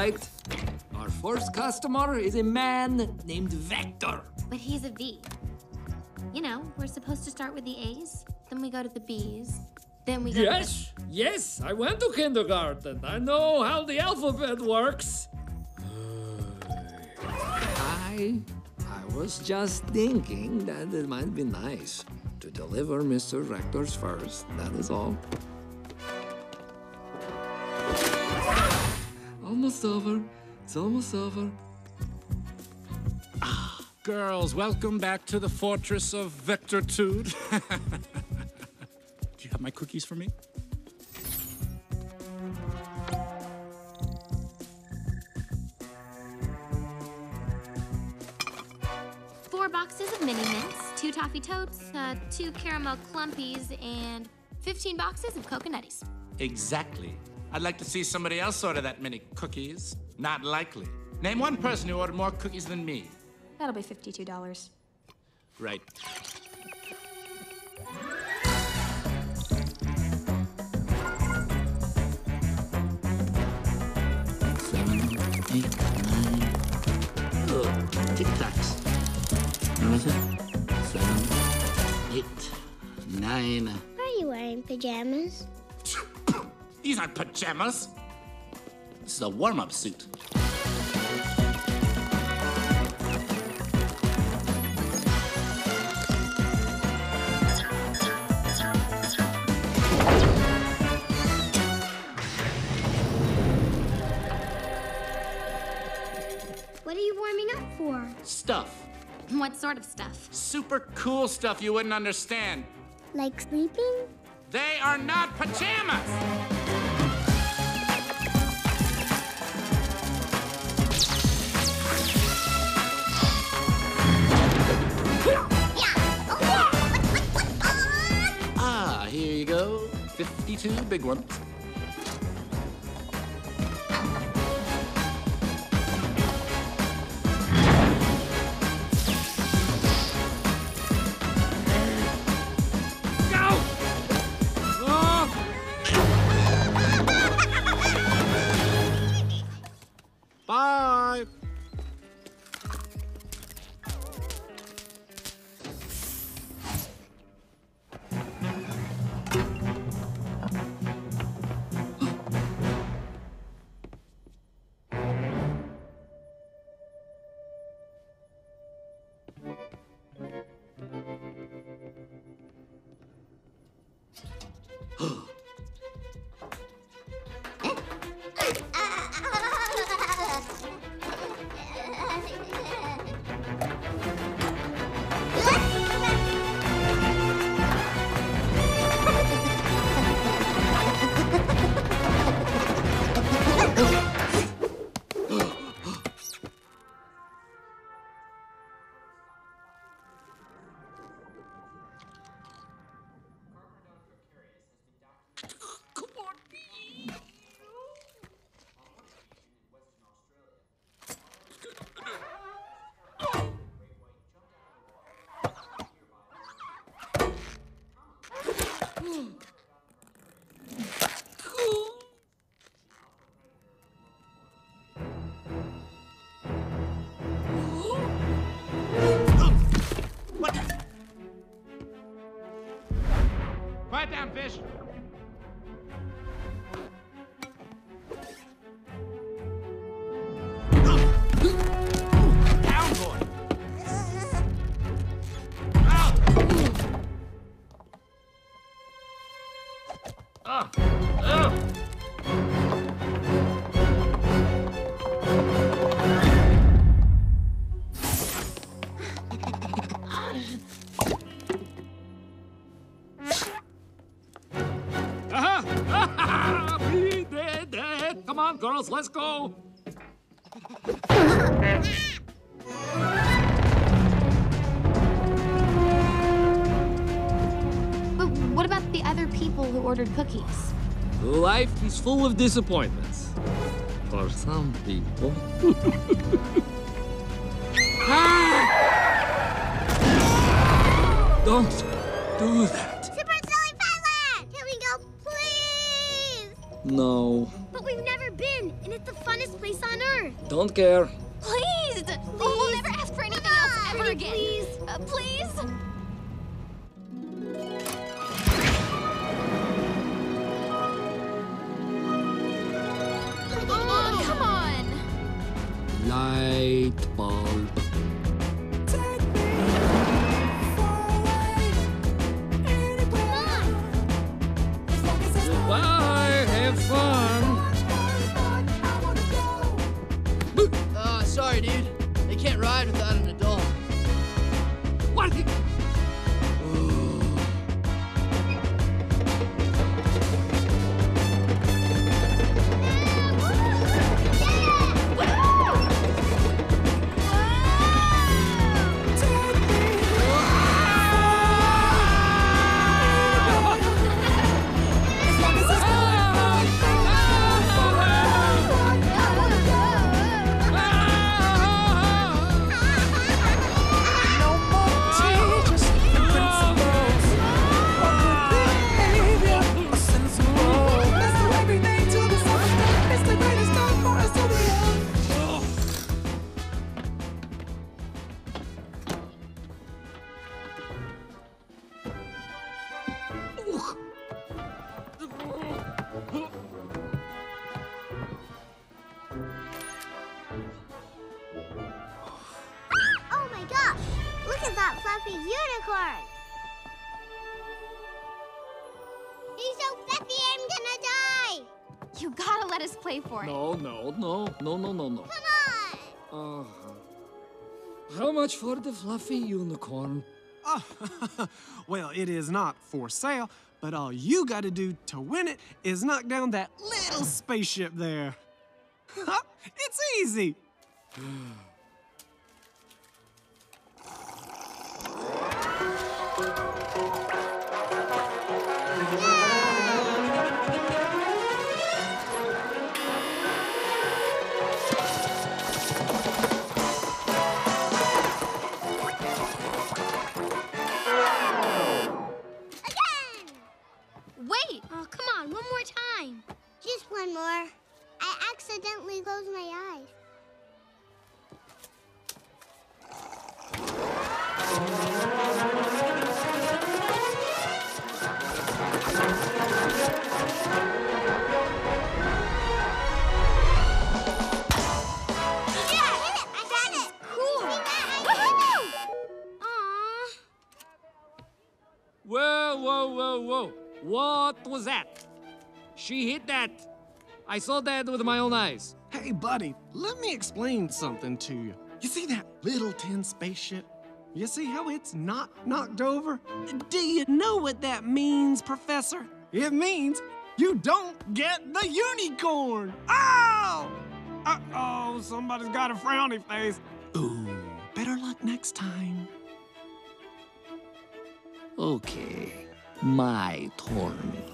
right. Our first customer is a man named Vector. But he's a V. You know, we're supposed to start with the A's, then we go to the B's, then we go Yes, yes, I went to kindergarten. I know how the alphabet works. I, I was just thinking that it might be nice to deliver Mr. Vector's first. That is all. Almost over. It's almost over. Girls, welcome back to the fortress of Vectortude. Do you have my cookies for me? four boxes of mini mints, two toffee totes, uh, two caramel clumpies, and 15 boxes of coconutties. Exactly. I'd like to see somebody else order that many cookies. Not likely. Name one person who ordered more cookies than me. That'll be $52. Right. Seven, eight, nine. Oh, tic tacs. Where is it? Seven, eight, nine. Are you wearing pajamas? These aren't pajamas. This is a warm-up suit. What are you warming up for? Stuff. What sort of stuff? Super cool stuff you wouldn't understand. Like sleeping? They are not pajamas! 52 big ones. What Quiet down, Let's go. But what about the other people who ordered cookies? Life is full of disappointments. For some people. Ah! Don't do that. Super Silly Fun Land! Can we go, please? No. But we've never never been, and it's the funnest place on earth. Don't care. Please! please, We'll never ask for anything else ever Pretty again. please. Uh, please? Oh, come on! Light bulb. Unicorn! He's so fluffy, I'm gonna die! You gotta let us play for it. No, no, no, no, no, no, no. Come on! Uh, how much for the fluffy unicorn? well, it is not for sale, but all you gotta do to win it is knock down that little spaceship there. it's easy. Whoa, whoa, whoa, whoa. What was that? She hit that. I saw that with my own eyes. Hey, buddy, let me explain something to you. You see that little tin spaceship? You see how it's not knocked over? Do you know what that means, Professor? It means you don't get the unicorn. Oh! Uh-oh, somebody's got a frowny face. Ooh, better luck next time. Okay, my turn.